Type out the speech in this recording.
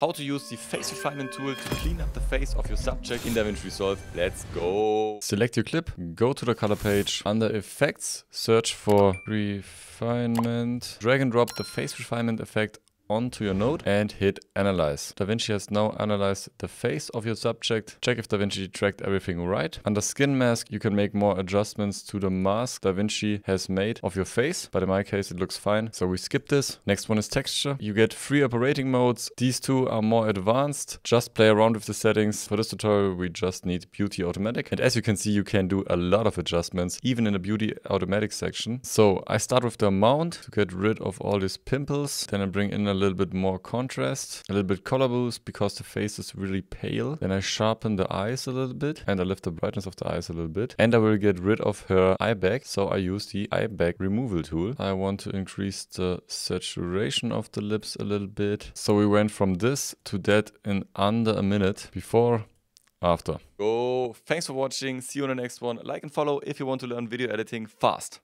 How to use the face refinement tool to clean up the face of your subject in DaVinci Resolve. Let's go. Select your clip, go to the color page, under effects, search for refinement, drag and drop the face refinement effect onto your node and hit analyze. DaVinci has now analyzed the face of your subject. Check if DaVinci tracked everything right. Under skin mask, you can make more adjustments to the mask DaVinci has made of your face, but in my case it looks fine, so we skip this. Next one is texture. You get three operating modes. These two are more advanced. Just play around with the settings. For this tutorial, we just need Beauty Automatic. And as you can see, you can do a lot of adjustments, even in the Beauty Automatic section. So I start with the amount to get rid of all these pimples. Then I bring in a little bit more contrast, a little bit color boost because the face is really pale. Then I sharpen the eyes a little bit and I lift the brightness of the eyes a little bit. And I will get rid of her eye bag. So I use the eye bag removal tool. I want to increase the saturation of the lips a little bit. So we went from this to that in under a minute before after. Go. Thanks for watching. See you on the next one. Like and follow if you want to learn video editing fast.